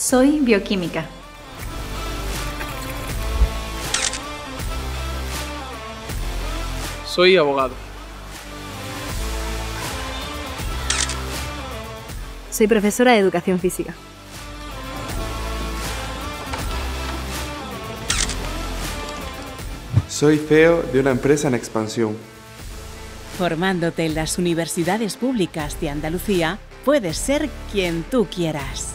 Soy bioquímica. Soy abogado. Soy profesora de educación física. Soy feo de una empresa en expansión. Formándote en las universidades públicas de Andalucía, puedes ser quien tú quieras.